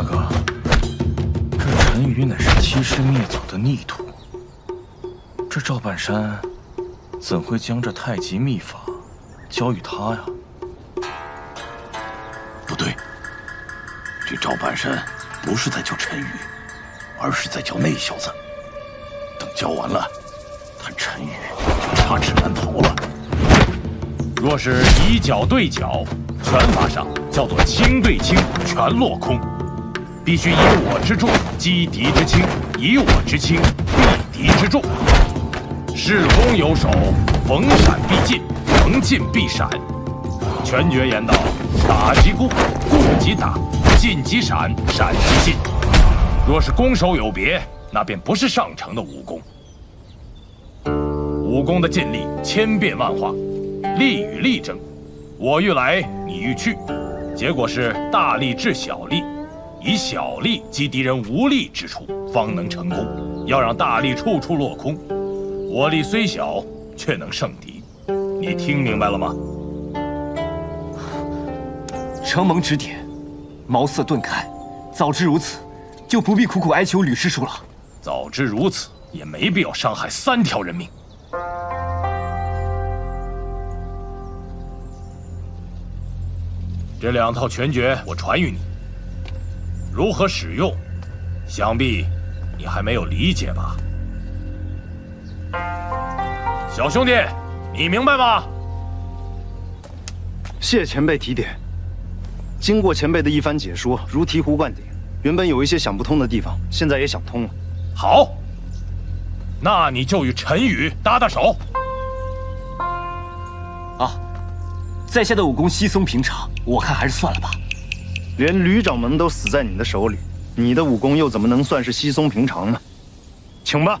大哥，这陈宇乃是欺师灭祖的逆徒，这赵半山怎会将这太极秘法交与他呀？不对，这赵半山不是在教陈宇，而是在教那小子。等教完了，他陈宇就插翅难逃了。若是以脚对脚，拳法上叫做轻对轻，全落空。必须以我之重击敌之轻，以我之轻避敌之重。是攻有守，逢闪必进，逢进必闪。全诀言道：打即攻，攻即打，进即闪，闪即进。若是攻守有别，那便不是上乘的武功。武功的劲力千变万化，力与力争，我欲来，你欲去，结果是大力制小力。以小力击敌人无力之处，方能成功。要让大力处处落空。我力虽小，却能胜敌。你听明白了吗？承蒙指点，茅塞顿开。早知如此，就不必苦苦哀求吕师叔了。早知如此，也没必要伤害三条人命。这两套拳诀，我传于你。如何使用？想必你还没有理解吧，小兄弟，你明白吗？谢前辈提点。经过前辈的一番解说，如醍醐灌顶。原本有一些想不通的地方，现在也想通了。好，那你就与陈宇搭搭手。啊，在下的武功稀松平常，我看还是算了吧。连吕掌门都死在你的手里，你的武功又怎么能算是稀松平常呢？请吧。